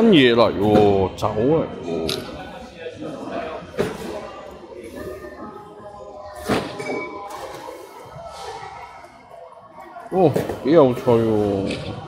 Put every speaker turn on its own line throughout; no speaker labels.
新嘢嚟喎，酒嚟喎。哦，幾有趣喎、啊！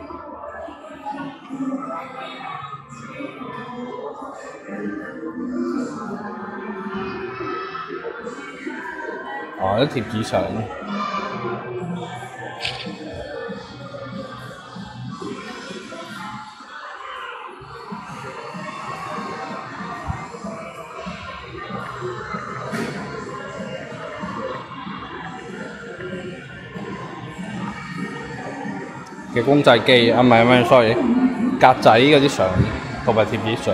一貼紙相。嘅公仔機啊，唔係唔係，sorry，格仔嗰啲相同埋貼紙相。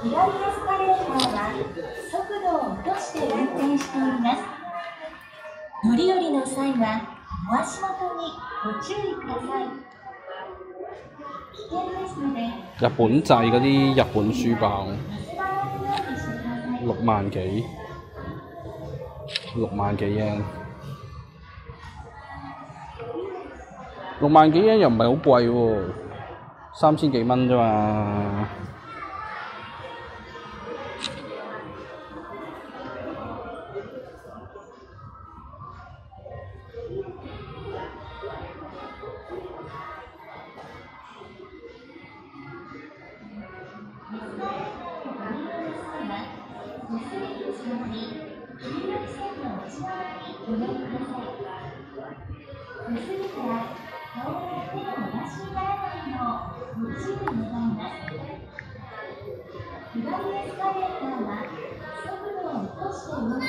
左エスカレーターは速度を落として運転しております乗り降りの際はお足元にご注意ください
日本製嗰啲日本書包，六萬幾，六萬幾 yen，六萬幾 yen 又唔係好貴喎，三千幾蚊啫嘛。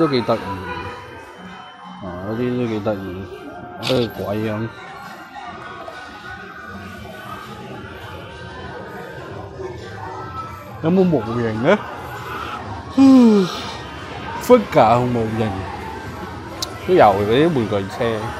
都幾得意，啊嗰啲都幾得意，好似鬼咁。有冇模型咧？嗯，figure 同模型都有嗰啲玩具車。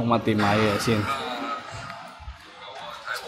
song mati mayo sin